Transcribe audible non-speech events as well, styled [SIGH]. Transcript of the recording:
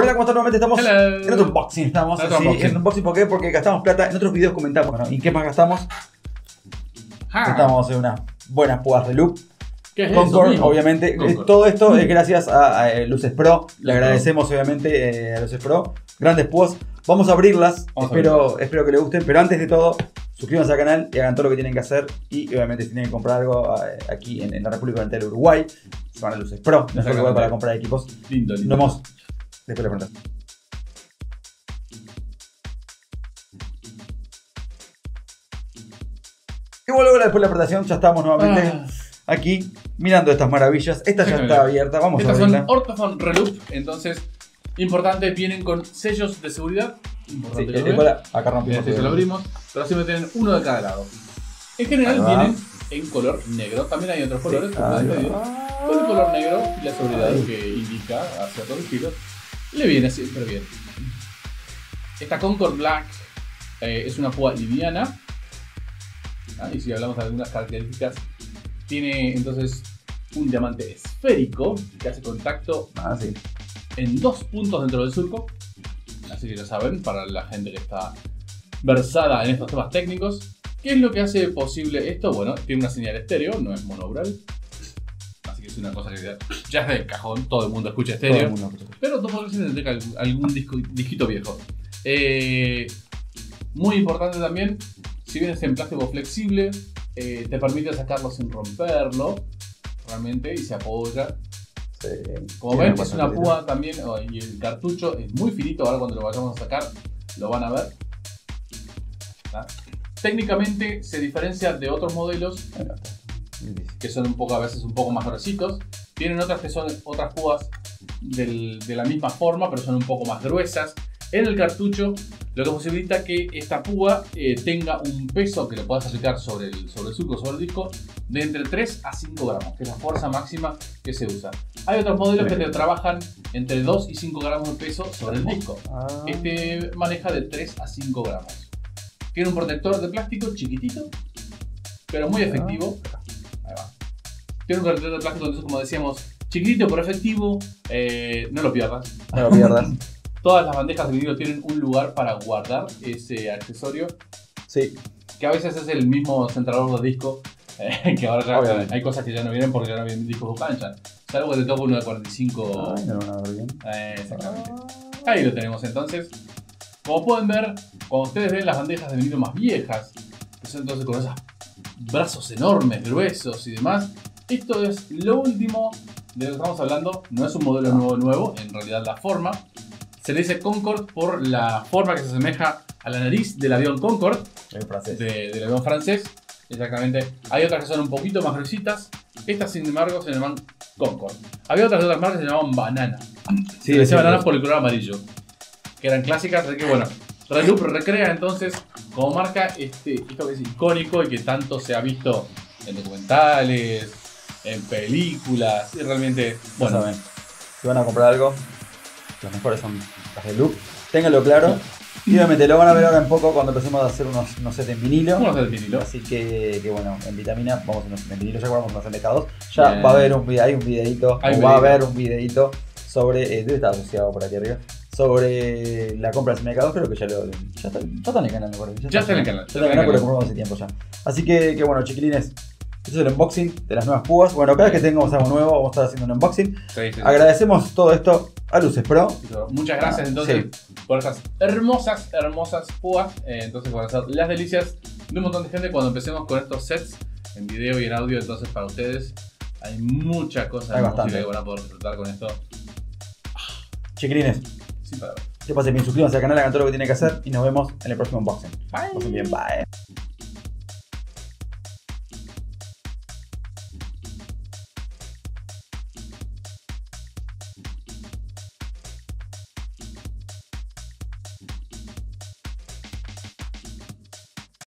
Hola, ¿cómo están? Nuevamente estamos Hello. en otro unboxing. Estamos En otro así, unboxing. en un unboxing. ¿Por qué? Porque gastamos plata. En otros videos comentamos. Bueno, ¿y qué más gastamos? Ah, Gastamos en unas buenas púas de loop. ¿Qué es Concord, eso obviamente. Concord. Eh, Todo esto es gracias a, a, eh, Luces Pro. Le agradecemos, obviamente, eh, a Luces Pro. Grandes púas. Vamos a abrirlas. Vamos a espero, espero que les gusten. Pero antes de todo, suscríbanse al canal y hagan todo lo que tienen que hacer. Y obviamente, si tienen que comprar algo eh, aquí en, en la República Oriental de Uruguay, se van a Luces Pro. Exactamente. lugar para comprar equipos. Lindo, lindo. Nos vemos después de la presentación. Y vuelvo después de la presentación, ya estamos nuevamente Ah. aquí mirando estas maravillas. Esta ya está abierta, vamos Estas a son abrirla. Ortofon Reloop, entonces, importante, vienen con sellos de seguridad. Sí, Importante que lo acá rompimos. Este se lo abrimos, pero siempre tienen uno de cada lado. En general vienen en color negro, también hay otros colores, va. Con el color negro y la seguridad Ahí. que indica hacia todos los giros, le viene siempre bien. Esta Concord Black eh, es una púa liviana. Ah, y si hablamos de algunas características, tiene entonces un diamante esférico que hace contacto Ah, sí. en dos puntos dentro del surco. Así que ya saben, para la gente que está versada en estos temas técnicos. ¿Qué es lo que hace posible esto? Bueno, tiene una señal estéreo, no es monaural. Una cosa que ya, [COUGHS] ya es de cajón, todo el mundo escucha Todo el estéreo. mundo escucha. Pero dos tendrá cal- algún disco, disquito viejo. Eh, muy importante también, si bien es en plástico flexible, eh, te permite sacarlo sin romperlo, realmente, y se apoya. Sí. Como ven, es una púa también, oh, y el cartucho es muy finito, ahora cuando lo vayamos a sacar lo van a ver. Técnicamente se diferencia de otros modelos Que son un poco a veces un poco más gruesitos. Tienen otras que son otras púas del- de la misma forma, pero son un poco más gruesas. En el cartucho, lo que posibilita que esta púa eh, tenga un peso que le puedas aplicar sobre el, sobre el surco, sobre el disco, de entre 3 a 5 gramos, que es la fuerza máxima que se usa. Hay otros modelos que te trabajan entre 2 y 5 gramos de peso sobre el disco. Ah, Este maneja de 3 a 5 gramos. Tiene un protector de plástico chiquitito, pero muy efectivo. Tiene un protector de plástico, entonces, como decíamos, chiquitito pero efectivo. eh, no lo pierdas. No lo pierdas. [LAUGHS] Todas las bandejas de vinilo tienen un lugar para guardar ese accesorio, Sí. que a veces es el mismo centrador de disco. [LAUGHS] eh, que ahora ya Obviamente. hay cosas que ya no vienen porque ya no vienen discos de cancha. Salvo que te toque uno de 45. Ay, no ver bien. Eh, exactamente. Ahí lo tenemos entonces. Como pueden ver, cuando ustedes ven las bandejas de vinilo más viejas, que son entonces con esos brazos enormes, gruesos y demás, esto es lo último de lo que estamos hablando. No es un modelo nuevo nuevo, en realidad la forma. Se le dice Concorde por la forma que se asemeja a la nariz del avión Concorde, El francés. de- del avión francés. Exactamente. Hay otras que son un poquito más gruesitas. Estas, sin embargo, se llaman Concorde. Había otras de otras marcas que se llamaban Banana. Sí, Se decía banana por el color amarillo. Que eran clásicas, así que bueno. Reloop recrea entonces como marca este, esto que es icónico y que tanto se ha visto en documentales, en películas, y realmente, Bueno, saben, si van a comprar algo, los mejores son las de Loop. Ténganlo claro. Y obviamente lo van a ver ahora en poco cuando empecemos a hacer unos, unos sets en vinilo. a hacer el vinilo. Así que, que bueno, en vitamina, vamos a unos en vinilo, ya vamos a hacer MK2. Ya Bien. va a haber un, hay un videito, Hay o un va a haber un videito sobre, eh, debe estar asociado por aquí arriba, sobre la compra del MK2, creo que ya lo, ya está, ya está en el canal, me acuerdo. Ya está en el canal, Ya está en el canal, pero lo compramos hace tiempo ya. Así que, que bueno, chiquilines, este es el unboxing de las nuevas púas. Bueno, cada vez que tengamos algo nuevo, vamos a estar haciendo un unboxing. Sí, sí, sí. Agradecemos todo esto a Luces Pro. Muchas gracias entonces por estas hermosas, hermosas púas. Eh, entonces a ser las delicias de un montón de gente cuando empecemos con estos sets en video y en audio. Entonces para ustedes hay mucha cosa Hay bastante. que van a poder disfrutar con esto. Chiquilines, Sin palabras. que pasen bien, suscríbanse al canal, hagan todo lo que tienen que hacer y nos vemos en el próximo unboxing. Bye. Pasen bien, bye.